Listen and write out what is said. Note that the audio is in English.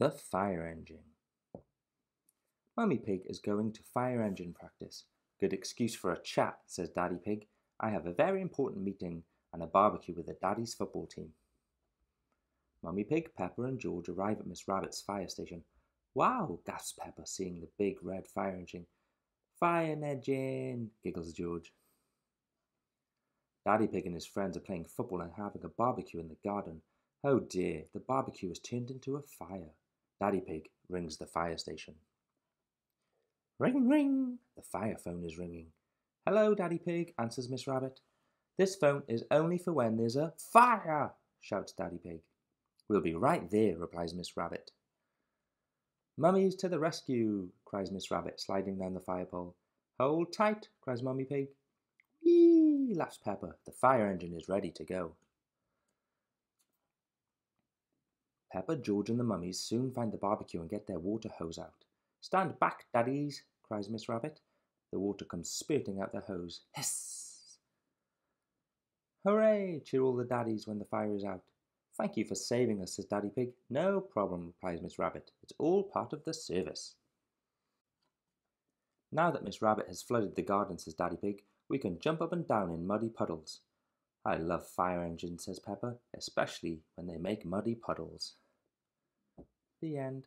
The fire engine. Mummy Pig is going to fire engine practice. Good excuse for a chat, says Daddy Pig. I have a very important meeting and a barbecue with the Daddy's football team. Mummy Pig, Peppa, and George arrive at Miss Rabbit's fire station. Wow, gasps Peppa, seeing the big red fire engine. Fire engine, giggles George. Daddy Pig and his friends are playing football and having a barbecue in the garden. Oh dear, the barbecue has turned into a fire. Daddy Pig rings the fire station. Ring, ring! The fire phone is ringing. Hello, Daddy Pig, answers Miss Rabbit. This phone is only for when there's a fire, shouts Daddy Pig. We'll be right there, replies Miss Rabbit. Mummy's to the rescue, cries Miss Rabbit, sliding down the fire pole. Hold tight, cries Mummy Pig. Whee, laughs Peppa. The fire engine is ready to go. Peppa, George, and the mummies soon find the barbecue and get their water hose out. Stand back, daddies, cries Miss Rabbit. The water comes spurting out the hose. Hiss! Hooray! cheer all the daddies when the fire is out. Thank you for saving us, says Daddy Pig. No problem, replies Miss Rabbit. It's all part of the service. Now that Miss Rabbit has flooded the garden, says Daddy Pig, we can jump up and down in muddy puddles. I love fire engines, says Peppa, especially when they make muddy puddles the end.